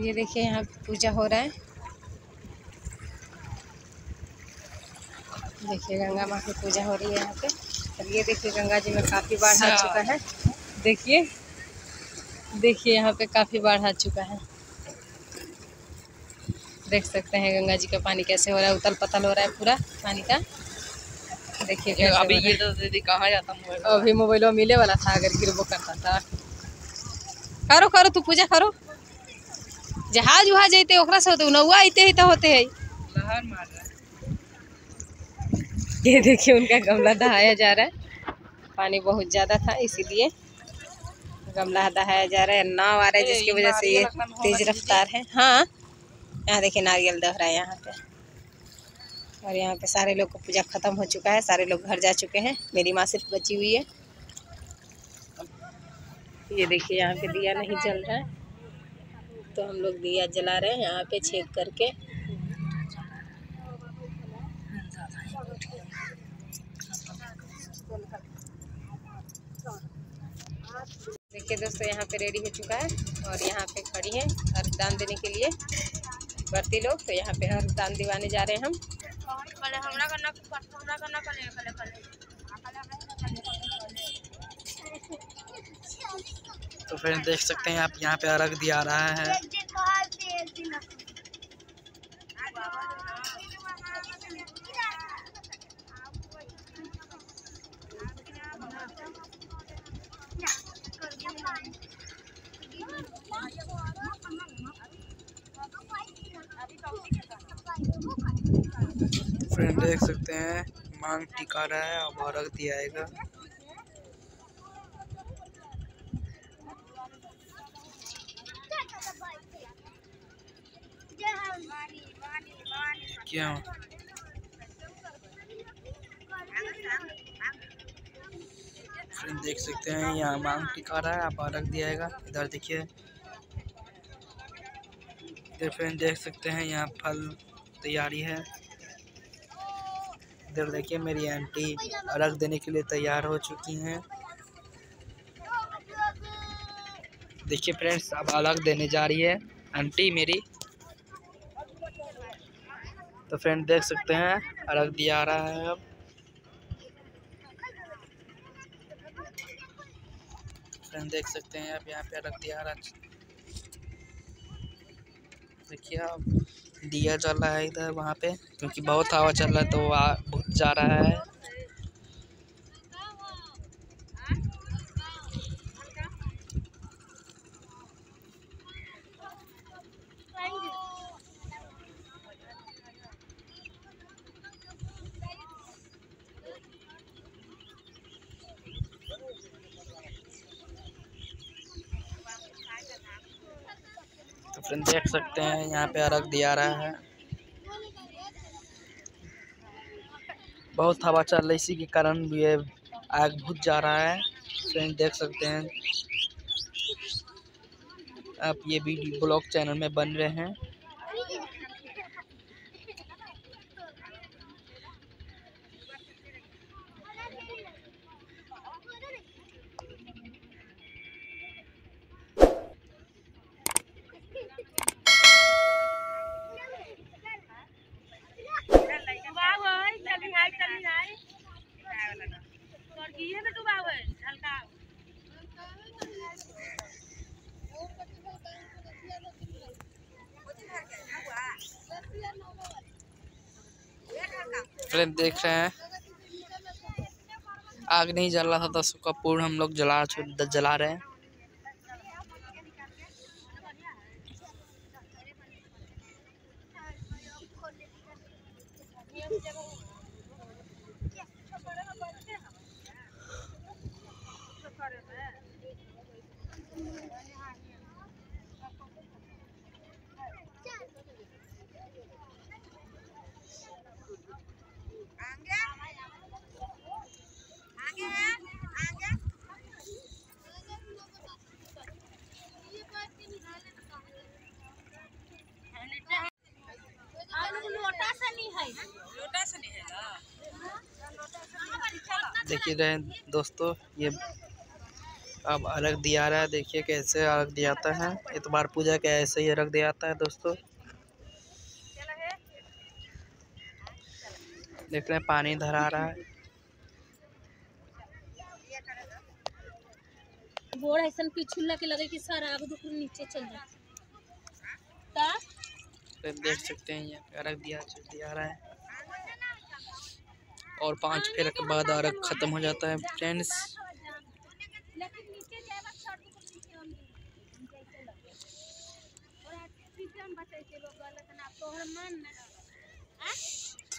ये देखिए यहाँ पे पूजा हो रहा है। देखिए गंगा माँ की पूजा हो रही है यहाँ पे। अब ये देखिए गंगा जी में काफ़ी बाढ़ आ चुका है। देखिए देखिए यहाँ पे काफ़ी बाढ़ आ चुका है। देख सकते हैं गंगा जी का पानी कैसे हो रहा है उतल पतल हो रहा है पूरा पानी का। देखिए अभी ये। तो दीदी कहाँ जाता मोबाइल अभी मोबाइल मिले वाला था अगर गिरबो करता था। करो करो तू पूजा करो। जहाज़ वहाज जैते ओकरा से होते नौआ आते ही तो होते है। लहर मार रहा ये देखिए उनका गमला दहाया जा रहा है। पानी बहुत ज़्यादा था इसीलिए गमला दहाया जा रहा है। नाव आ रहा है जिसकी वजह से ये तेज रफ्तार है। हाँ यहाँ देखिए नारियल दह रहा है यहाँ पे। और यहाँ पे सारे लोग का पूजा खत्म हो चुका है सारे लोग घर जा चुके हैं। मेरी माँ सिर्फ़ बची हुई है। ये देखिए यहाँ पे दिया नहीं जल रहा है। तो हम लोग दिया जला रहे हैं यहाँ पे छेद करके। देखिए दोस्तों, यहाँ पे रेडी हो चुका है और यहाँ पे खड़ी है दान देने के लिए। बढ़ती लोग तो यहाँ पे दान दिवाने जा रहे हैं हम। तो फ्रेंड देख सकते हैं आप, यहाँ पे अर्घ दिया रहा है। फ्रेंड देख सकते हैं, मांग टिका रहा है, अब अर्घ दिया आएगा। क्या फ्रेंड देख सकते हैं, यहाँ मांग टिका रहा है, आप अर्घ दिया आएगा। इधर देखिए। इधर फ्रेंड देख सकते हैं, यहाँ फल तैयारी है। इधर देखिए, मेरी आंटी अर्घ देने के लिए तैयार हो चुकी हैं। देखिए फ्रेंड्स अब अलग देने जा रही है। आंटी मेरी तो फ्रेंड देख सकते हैं। अर्घ दिया आ रहा है अब। फ्रेंड देख सकते हैं अब यहाँ पे अर्घ दिया आ रहा है। देखिए अब दिया चल रहा है इधर वहाँ पे, क्योंकि बहुत हवा चल रहा है तो बहुत जा रहा है। फ्रेंड देख सकते हैं, यहाँ पे अर्घ दिया रहा है। बहुत हवा चल रही इसी के कारण ये आग बुझ जा रहा है। फ्रेंड देख सकते हैं। आप ये भी ब्लॉग चैनल में बन रहे हैं। देख रहे हैं। आग नहीं जल रहा था तो उसका पूर्ण हम लोग जला जला रहे हैं। देखिए रहे दोस्तों ये अब अर्घ दिया रहा है देखिए कैसे अर्घ दियाता है। इतबार पूजा के ऐसे ही अर्घ दियाता है दोस्तों। देख रहे हैं पानी धरा रहा है। बोर ऐसा पिछुल्ला के लगे कि सारा आग दुख नीचे चल जाए देख सकते हैं ये अर्घ दिया दिया रहा है। और पाँच फेर के बाद अर्घ खत्म हो जाता है फ्रेंड्स।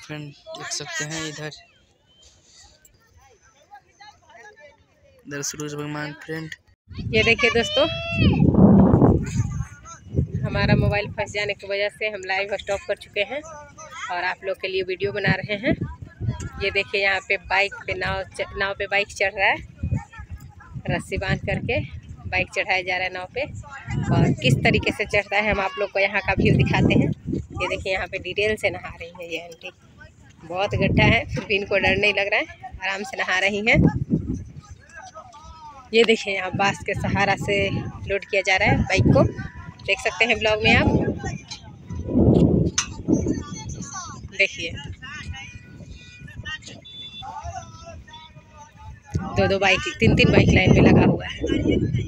फ्रेंड देख सकते हैं इधर। इधर सूरज भगवान फ्रेंड। ये देखिए दोस्तों हमारा मोबाइल फंस जाने की वजह से हम लाइव स्टॉप कर चुके हैं और आप लोग के लिए वीडियो बना रहे हैं। ये देखिए यहाँ पे बाइक पे नाव नाव पे बाइक चढ़ रहा है। रस्सी बाँध करके बाइक चढ़ाया जा रहा है नाव पे। और किस तरीके से चढ़ता है हम आप लोग को यहाँ का व्यू दिखाते हैं। ये देखिए यहाँ पे डिटेल से नहा रही है ये आंटी। बहुत गड्ढा है, फिर भी इनको डर नहीं लग रहा है। आराम से नहा रही हैं। ये देखिए यहाँ बाँस के सहारा से लोड किया जा रहा है बाइक को। देख सकते हैं ब्लॉग में आप। देखिए। दो दो बाइक, तीन तीन बाइक लाइन में लगा हुआ है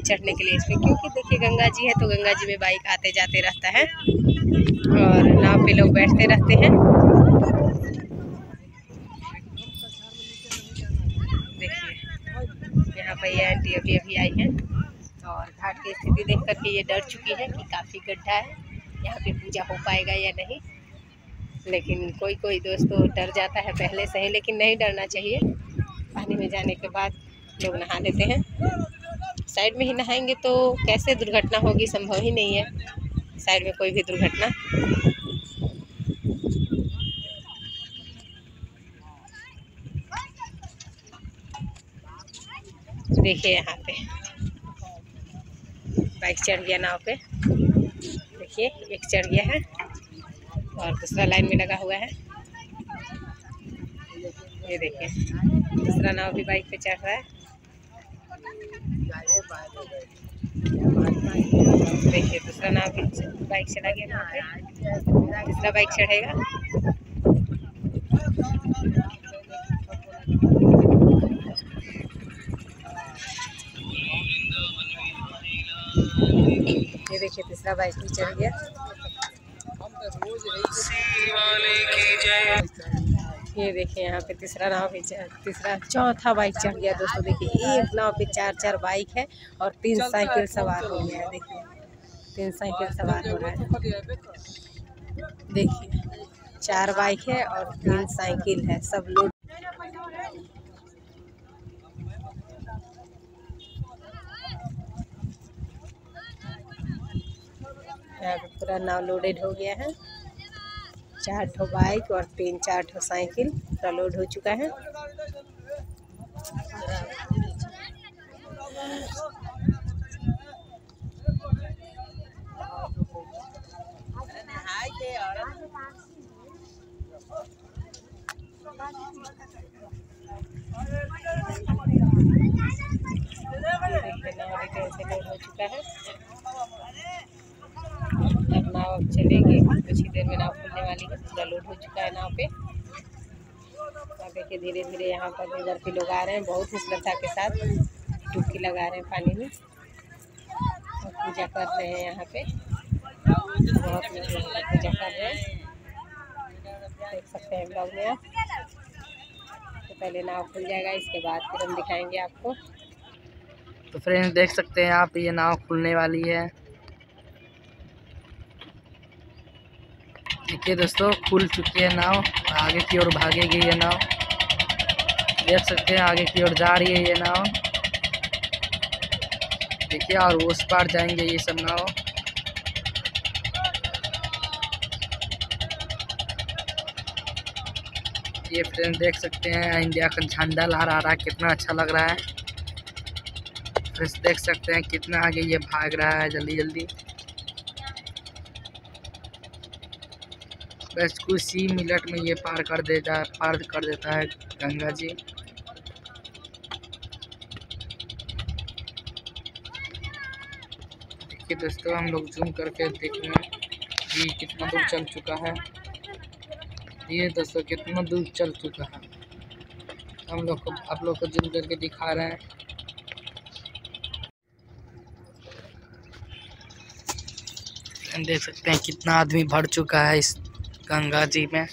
चढ़ने के लिए इसमें। क्योंकि देखिए गंगा जी है तो गंगा जी में बाइक आते जाते रहता है और नाव पे लोग बैठते रहते हैं। देखिए, यहाँ पर आंटी अभी अभी आई है और घाट की स्थिति देख करके ये डर चुकी है कि काफ़ी गड्ढा है, यहाँ पे पूजा हो पाएगा या नहीं। लेकिन कोई कोई दोस्तों डर जाता है पहले से ही, लेकिन नहीं डरना चाहिए। पानी में जाने के बाद लोग नहा लेते हैं। साइड में ही नहाएँगे तो कैसे दुर्घटना होगी संभव ही नहीं है। साइड में कोई भी दुर्घटना। देखिए यहाँ पे। बाइक चढ़ गया नाव पे। देखिए, एक चढ़ गया है और दूसरा लाइन में लगा हुआ है। ये देखिए, दूसरा नाव भी बाइक पे चढ़ रहा है। देखिए, दूसरा नाव भी बाइक चला गया पे। दूसरा बाइक चढ़ेगा। ये देखिए, तीसरा बाइक भी चढ़ गया। ये देखिए यहाँ पे तीसरा नाव पे तीसरा चौथा बाइक चढ़ गया दोस्तों। देखिए एक नाव पे चार चार बाइक है और तीन साइकिल सवार हो गया है देखिए। तीन साइकिल सवार हो रहा है। देखिए चार बाइक है और तीन साइकिल है सब लोग यहाँ पे पूरा नाव लोडेड हो गया है। चार ठो बाइक और तीन चार ठो साइकिल पूरा लोड हो चुका है लोड हो चुका है। अब नाव अब चलेगी। कुछ ही देर में नाव खुलने वाली है, पूरा लोड हो चुका है नाव पे। और देखिए धीरे धीरे यहाँ पर इधर के लोग आ रहे हैं, बहुत ही श्रद्धा के साथ डुबकी लगा रहे हैं पानी में। और पूजा कर रहे हैं यहाँ पे। बहुत पूजा कर रहे हैं। देख सकते हैं ब्लॉग में तो पहले नाव खुल जाएगा, इसके बाद फिर हम दिखाएँगे आपको। तो फ्रेंड्स देख सकते हैं आप, ये नाव खुलने वाली है। देखिए दोस्तों, खुल चुकी है नाव, आगे की ओर भागेगी ये नाव। देख सकते हैं आगे की ओर जा रही है ये नाव। देखिए, और उस पार जाएँगे ये सब नाव। ये फ्रेंड देख सकते हैं इंडिया का झंडा लहरा रहा है, कितना अच्छा लग रहा है। फ्रेंड्स देख सकते हैं कितना आगे ये भाग रहा है जल्दी जल्दी बस कुछ ही मिनट में ये पार कर देता है, पार कर देता है गंगा जी। देखिए दोस्तों, हम लोग जूम करके देखेंगे कि कितना दूर चल चुका है। ये दोस्तों, कितना दूर चल चुका है। हम लोग को, आप लोग को जूम करके दिखा रहे हैं। देख सकते हैं कितना आदमी भर चुका है इस गंगा जी में।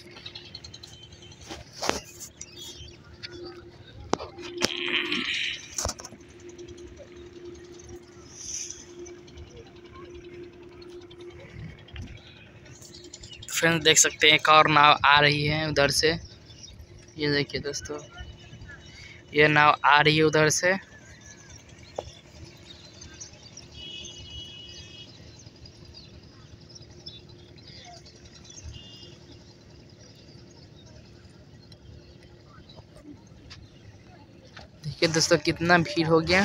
फ्रेंड्स, देख सकते हैं, एक और नाव आ रही है उधर से। ये देखिए दोस्तों, ये नाव आ रही है उधर से। देखिए दोस्तों कितना भीड़ हो गया।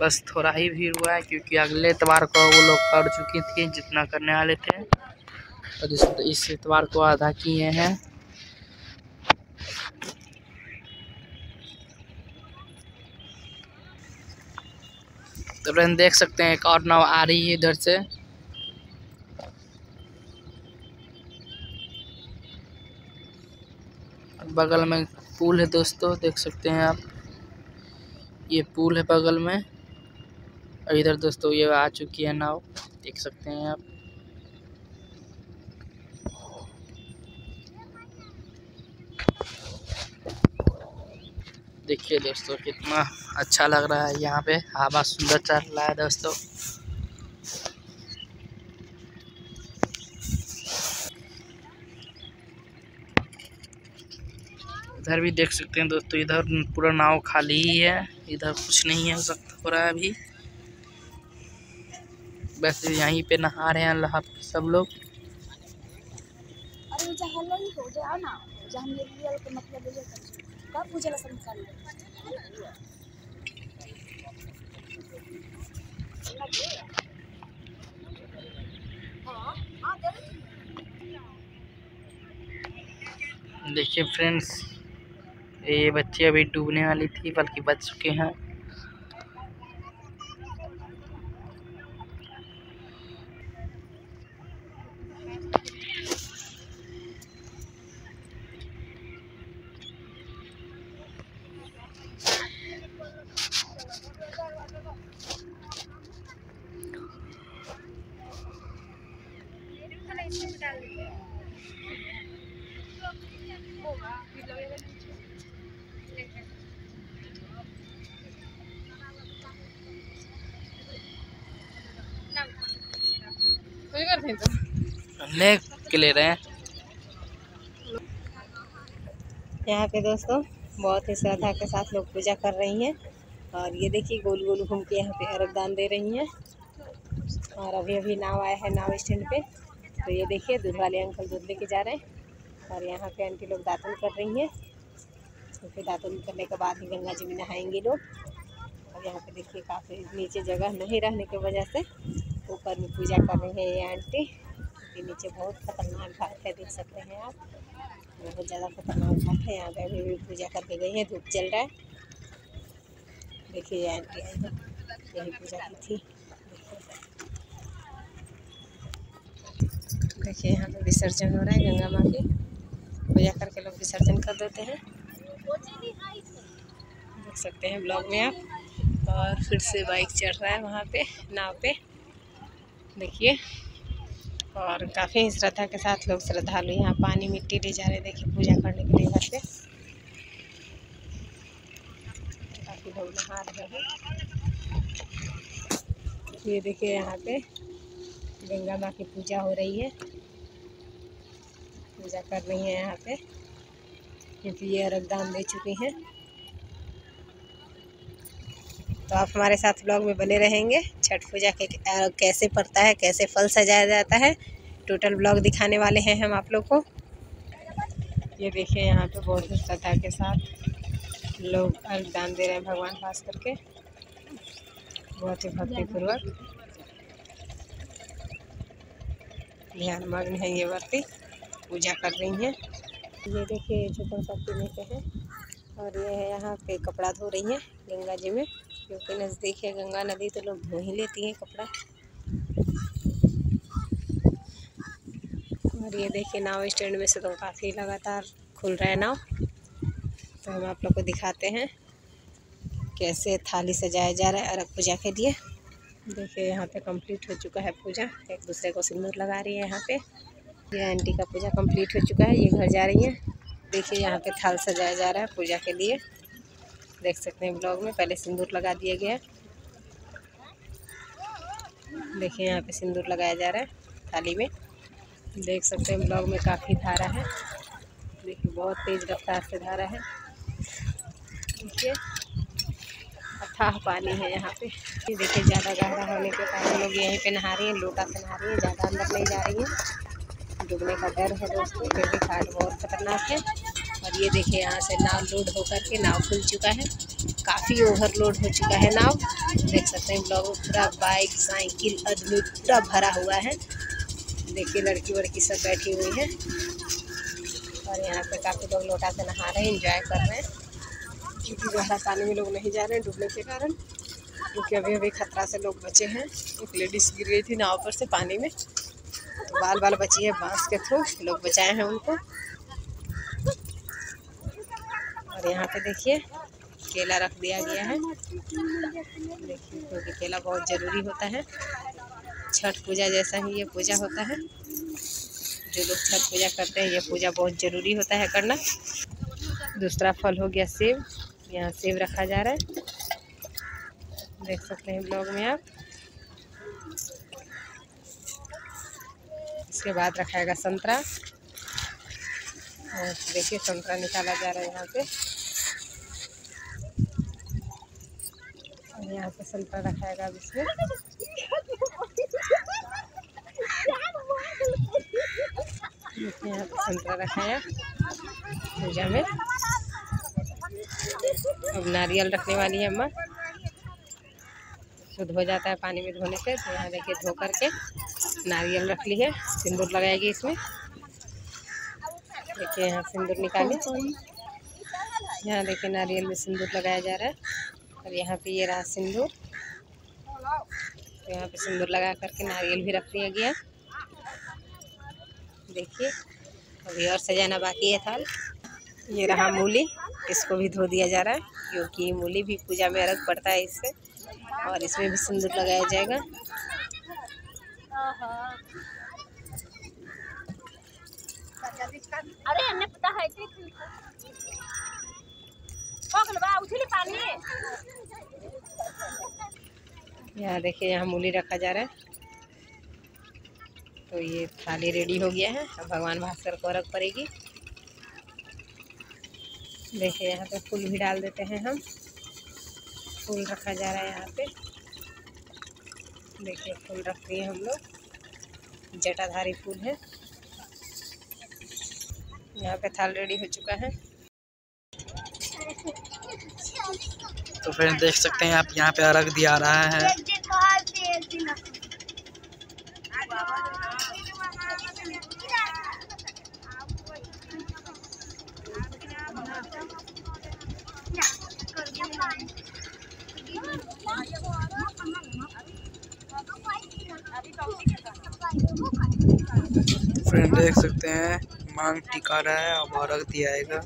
बस थोड़ा ही भीड़ हुआ है क्योंकि अगले एतवार को वो लोग कर चुकी थी, जितना करने वाले थे। और इस इस एतवार को आधा किए हैं। तो फ्रेंड देख सकते हैं, एक और नाव आ रही है इधर से। बगल में पुल है दोस्तों, देख सकते हैं आप। ये पुल है बगल में। और इधर दोस्तों ये आ चुकी है नाव, देख सकते हैं आप। देखिए दोस्तों कितना अच्छा लग रहा है यहाँ पे, हवा सुंदर चल रहा है दोस्तों। इधर भी देख सकते हैं दोस्तों, इधर पूरा नाव खाली ही है। इधर कुछ नहीं है सकता हो रहा है अभी। वैसे यहीं पे नहा रहे हैं अल्लाह सब लोग। के मतलब देखिए फ्रेंड्स ये बच्चे अभी डूबने वाली थी बल्कि बच चुके हैं। ले रहे हैं। यहाँ पे दोस्तों, बहुत ही श्रद्धा के साथ लोग पूजा कर रही हैं। और ये देखिए, गोल गोल घूम के यहाँ पे अर्घ दान दे रही हैं। और अभी अभी नाव आया है, नाव स्टैंड पे। तो ये देखिए, दूध वाले अंकल दूध लेके जा रहे हैं। और यहाँ पे आंटी लोग दातुन कर रही हैं। तो फिर दातुन करने के बाद ही गंगा जी में नहाएँगे लोग। और यहाँ पे देखिए, काफ़ी नीचे जगह नहीं रहने की वजह से। ऊपर में पूजा कर रही है ये आंटी। क्योंकि नीचे बहुत खतरनाक घाट है, देख सकते हैं आप। बहुत ज़्यादा खतरनाक घाट है, यहाँ पे अभी भी पूजा करके गई है, धूप चल रहा है। देखिए ये आंटी आई है, यही पूजा की थी। देखिए यहाँ पे विसर्जन हो रहा है, गंगा माँ की। पूजा करके लोग विसर्जन कर देते हैं। देख सकते हैं ब्लॉग में आप। और फिर से बाइक चढ़ रहा है वहाँ पे, नाव पे। देखिए। और काफ़ी श्रद्धा के साथ लोग श्रद्धालु यहाँ पानी मिट्टी ले जा रहे हैं। देखिए, पूजा करने के लिए घर पे काफ़ी लोग नहा रहे हैं। ये देखिए यहाँ पे गंगा माँ की पूजा हो रही है। पूजा कर रही है यहाँ पे। क्योंकि ये अर्घ दान दे चुकी हैं। तो आप हमारे साथ ब्लॉग में बने रहेंगे। छठ पूजा के कैसे पड़ता है, कैसे फल सजाया जाता है टोटल ब्लॉग दिखाने वाले हैं हम आप लोग को। ये देखिए यहाँ पे बहुत ही श्रद्धा के साथ। लोग अर्घ दान दे रहे हैं भगवान खास करके। बहुत ही भक्तिपूर्वक। ध्यान मग्न है ये वर्ती। पूजा कर रही हैं। ये देखिए में से है। और ये है यहाँ पे कपड़ा धो रही हैं, गंगा जी में। क्योंकि नज़दीक है, गंगा नदी तो लोग धो ही लेती हैं कपड़ा। और ये देखिए नाव स्टैंड में से तो काफ़ी लगातार खुल रहा है नाव। तो हम आप लोग को दिखाते हैं कैसे थाली सजाया जा रहा है अरग पूजा के लिए। देखिए यहाँ पे कंप्लीट हो चुका है पूजा। एक दूसरे को सिंदूर लगा रही है यहाँ पे। ये आंटी का पूजा कंप्लीट हो चुका है, ये घर जा रही है। देखिए यहाँ पे थाल सजाया जा रहा है पूजा के लिए। देख सकते हैं ब्लॉग में। पहले सिंदूर लगा दिया गया। है देखिए यहाँ पे सिंदूर लगाया जा रहा है, थाली में। देख सकते हैं ब्लॉग में काफ़ी धारा है। देखिए बहुत तेज़ रफ्तार से धारा है। देखिए, अथाह पानी है यहाँ पे। देखिए ज़्यादा गहरा होने के कारण लोग यहीं पे नहा रही हैं, लोटा से नहा रही हैं, ज़्यादा अंदर नहीं जा रही हैं। डूबने का डर है दोस्तों भी घाट बहुत खतरनाक है। और ये देखिए यहाँ से नाव लोड होकर के नाव खुल चुका है। काफ़ी ओवरलोड हो चुका है नाव। देख सकते हैं ब्लॉग पूरा बाइक साइकिल आदमी पूरा भरा हुआ है। देखिए, लड़की वड़की सब बैठी हुई है। और यहाँ पे काफ़ी लोग लोटा से नहा रहे हैं इंजॉय कर रहे हैं। क्योंकि गहरा पानी में लोग नहीं जा रहे हैं डूबने के कारण। क्योंकि अभी अभी खतरा से लोग बचे हैं। एक लेडीज़ गिर गई थी नाव पर से पानी में। तो बाल बाल बची है बाँस के थ्रू। लोग बचाए हैं उनको। और यहाँ पे देखिए, केला रख दिया गया है। देखिए, क्योंकि केला बहुत ज़रूरी होता है। छठ पूजा जैसा ही ये पूजा होता है। जो लोग छठ पूजा करते हैं, ये पूजा बहुत ज़रूरी होता है करना। दूसरा फल हो गया सेब। यहाँ सेब रखा जा रहा है। देख सकते हैं ब्लॉग में आप। इसके बाद रखाएगा संतरा। देखिए संतरा निकाला जा रहा है यहाँ पे। और यहाँ पे संतरा रखाएगा अब इसमें। यहाँ पे संतरा रखाया पूजा में। अब नारियल रखने वाली है अम्मा। शुद्ध हो जाता है पानी में धोने से तो यहाँ देखिए धो करके नारियल रख ली है। सिंदूर लगाएगी इसमें। देखिए यहाँ सिंदूर निकाली। यहाँ देखिए नारियल में सिंदूर लगाया जा रहा है। और यहाँ पे ये रहा सिंदूर। तो यहाँ पे सिंदूर लगा करके नारियल भी रख दिया गया देखिए, अभी और सजाना बाकी है थाल। ये रहा मूली, इसको भी धो दिया जा रहा है, क्योंकि मूली भी पूजा में अर्घ पड़ता है इससे। और इसमें भी सिंदूर लगाया जाएगा। अरे पता है यहाँ देखिए, यहाँ मूली रखा जा रहा है। तो ये थाली रेडी हो गया है। अब भगवान भास्कर को अर्घ पड़ेगी। देखिए, यहाँ पे फूल भी डाल देते हैं हम। फूल रखा जा रहा है यहाँ पे। देखिए, फूल रख दिए हम लोग। जटाधारी फूल है। यहाँ पे थाल रेडी हो चुका है। तो फ्रेंड देख सकते हैं आप, यहाँ पे अर्घ दिया रहा है। फ्रेंड देख सकते हैं, मांग टिका रहा है, अब अर्घ दिया आएगा।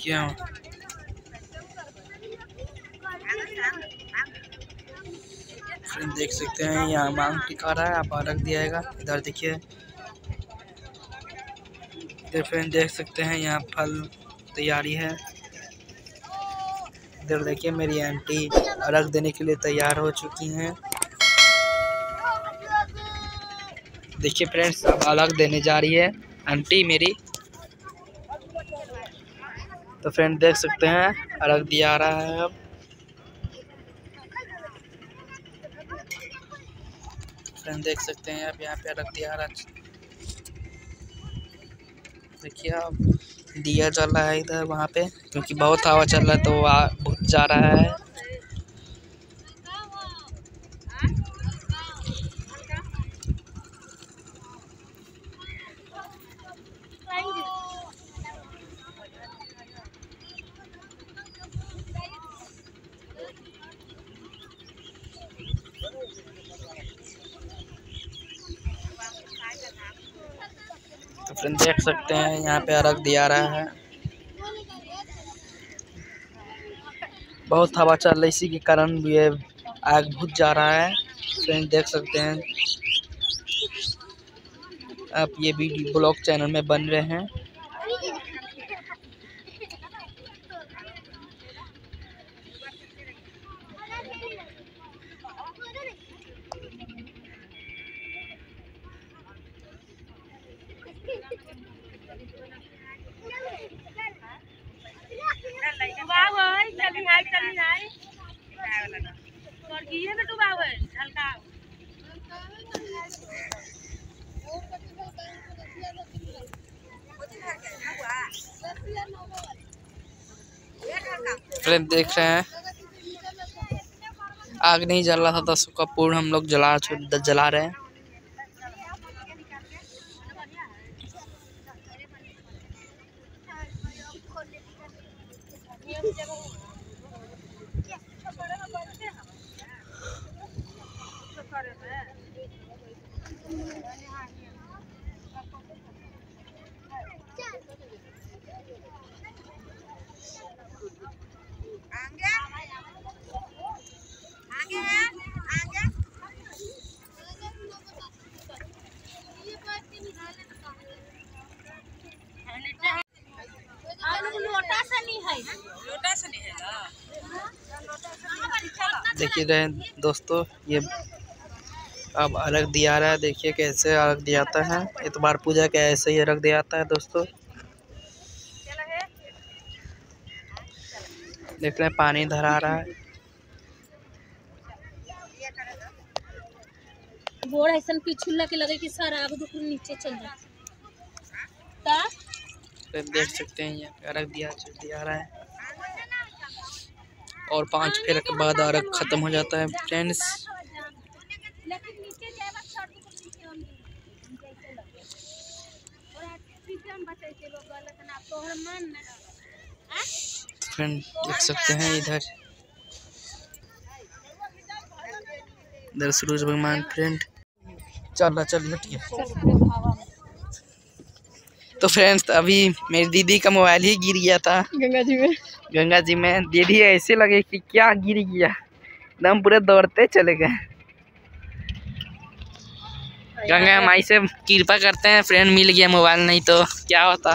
क्यों? फ्रेंड देख सकते हैं यहाँ मांग टिका रहा है, आप अर्घ दिया आएगा इधर देखिए। इधर फ्रेंड देख सकते हैं, यहाँ फल तैयारी है। इधर देखिए, मेरी आंटी अर्घ देने के लिए तैयार हो चुकी हैं। देखिए फ्रेंड्स अब अलग देने जा रही है। आंटी मेरी तो फ्रेंड देख सकते हैं अर्घ दिया रहा है अब। फ्रेंड देख सकते हैं, अब यहाँ पे अर्घ दिया रहा देखिए अब दिया चल रहा है इधर, वहाँ पे, क्योंकि बहुत हवा चल रहा है तो वहाँ जा रहा है। फ्रेंड देख सकते हैं। यहाँ पे अर्घ दिया रहा है। बहुत हवा चल रही इसी के कारण ये आग बुझ जा रहा है। फ्रेंड देख सकते हैं। आप ये वीडियो ब्लॉग चैनल में बन रहे हैं। फ्रेंड देख रहे हैं। आग नहीं जल रहा था तो उसका पूर्ण हम लोग जला जला रहे हैं लोटा से नहीं है देखिए रहे दोस्तों ये अब अलग दिया रहा है देखिए कैसे अर्घ दिया जाता है। इतबार पूजा के ऐसे ही अर्घ दिया जाता है दोस्तों। देख रहे हैं पानी धरा रहा है। बोर ऐसा पिछुल्ला के लगे कि सर आग दुख नीचे चल जाए तो? देख सकते हैं पे अर्घ दिया दिया रहा है। और पाँच फेर के बाद अर्घ खत्म हो जाता है फ्रेंड्स। नीचे जाए बस सर दुख फ्रेंड सकते हैं इधर। इधर सूरज भगवान फ्रेंड। चल चल हटिए तो फ्रेंड्स अभी मेरी दीदी का मोबाइल ही गिर गया था। गंगा जी में। गंगा जी में दीदी ऐसे लगे कि क्या गिर गया। एकदम पूरे दौड़ते चले गए। गंगा माई से कृपा करते हैं फ्रेंड मिल गया मोबाइल नहीं तो। क्या होता?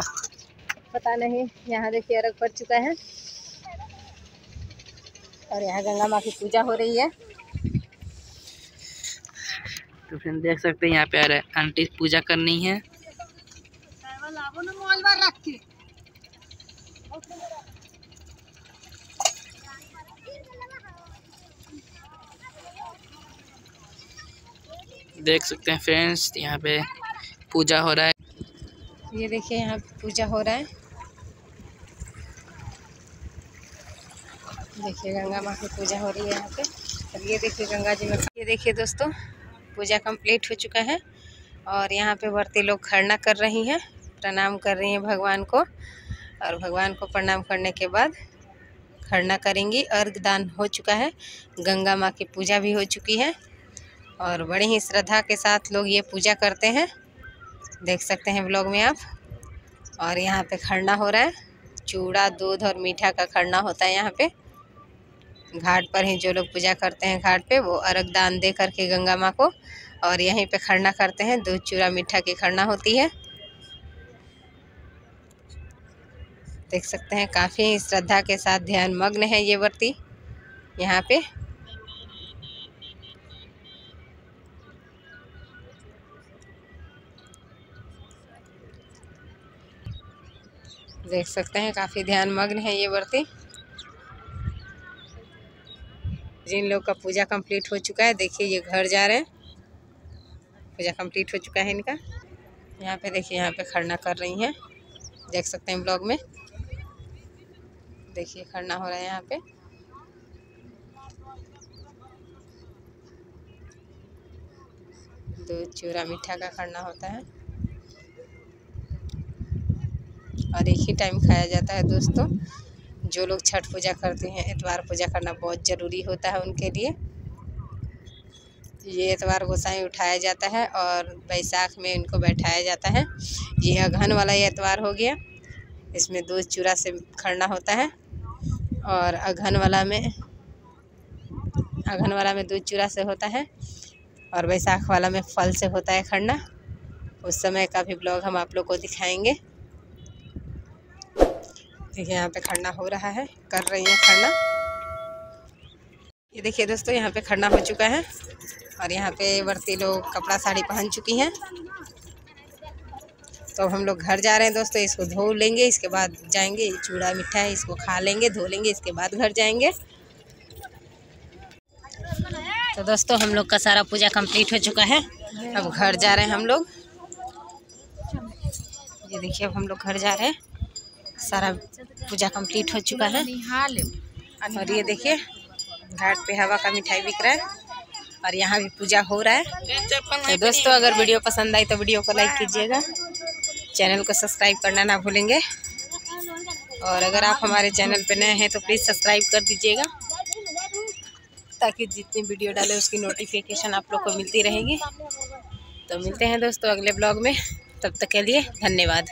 पता नहीं यहाँ देखिए अर्घ पड़ चुका है। और यहाँ गंगा माँ की पूजा हो रही है। तो फ्रेंड देख सकते हैं यहाँ पे आ रहे आंटी पूजा करनी है। देख सकते हैं फ्रेंड्स, यहाँ पे पूजा हो रहा है। ये देखिए, यहाँ पूजा हो रहा है। देखिए, गंगा माँ की पूजा हो रही है यहाँ पे। और ये देखिए, गंगा जी में ये देखिए दोस्तों, पूजा कंप्लीट हो चुका है और यहाँ पे व्रती लोग खरना कर रही हैं, प्रणाम कर रही हैं भगवान को और भगवान को प्रणाम करने के बाद खरना करेंगी। अर्घ दान हो चुका है, गंगा माँ की पूजा भी हो चुकी है। और बड़ी ही श्रद्धा के साथ लोग ये पूजा करते हैं। देख सकते हैं ब्लॉग में आप। और यहाँ पे खरना हो रहा है। चूड़ा, दूध और मीठा का खरना होता है यहाँ पे। घाट पर ही जो लोग पूजा करते हैं घाट पे, वो अर्घ दान दे करके गंगा माँ को और यहीं पे खरना करते हैं। दूध, चूड़ा, मीठा की खरना होती है। देख सकते हैं, काफ़ी श्रद्धा के साथ ध्यान मग्न है ये व्रती यहाँ पे। देख सकते हैं, काफ़ी ध्यान मग्न है ये व्रती जिन लोग का पूजा कंप्लीट हो चुका है, देखिए ये घर जा रहे हैं। पूजा कंप्लीट हो चुका है इनका। यहाँ पे देखिए, यहाँ पे खरना कर रही हैं। देख सकते हैं ब्लॉग में। देखिए, खरना हो रहा है यहाँ पे। दूध, चूरा, मीठा का खरना होता है। और एक ही टाइम खाया जाता है दोस्तों। जो लोग छठ पूजा करते हैं इतवार पूजा करना बहुत ज़रूरी होता है उनके लिए। ये एतवार गोसाई उठाया जाता है और बैसाख में इनको बैठाया जाता है। ये अगहन वाला ये एतवार हो गया। इसमें दूध चूरा से खड़ना होता है और अगहन वाला में अगहन वाला में दूध चूरा से होता है और बैसाख वाला में फल से होता है खड़ना। उस समय का भी ब्लॉग हम आप लोग को दिखाएँगे। देखिए यहाँ पे खड़ना हो रहा है, कर रही हैं खड़ना। ये देखिए दोस्तों, यहाँ पे खड़ना हो चुका है और यहाँ पे वर्ती लोग कपड़ा साड़ी पहन चुकी हैं। तो अब हम लोग घर जा रहे हैं दोस्तों, इसको धो लेंगे, इसके बाद जाएँगे, चूड़ा मिठाई इसको खा लेंगे, धो लेंगे, इसके बाद घर जाएँगे। तो दोस्तों, हम लोग का सारा पूजा कंप्लीट हो चुका है। अब घर जा रहे हैं हम लोग। ये देखिए, अब हम लोग घर जा रहे हैं। सारा पूजा कंप्लीट हो चुका है। और ये देखिए, घाट पे हवा का मिठाई बिक रहा है और यहाँ भी पूजा हो रहा है। तो दोस्तों, अगर वीडियो पसंद आई तो वीडियो को लाइक कीजिएगा। चैनल को सब्सक्राइब करना ना भूलेंगे। और अगर आप हमारे चैनल पे नए हैं तो प्लीज़ सब्सक्राइब कर दीजिएगा, ताकि जितनी वीडियो डाले उसकी नोटिफिकेशन आप लोग को मिलती रहेगी। तो मिलते हैं दोस्तों अगले ब्लॉग में। तब तक के लिए धन्यवाद।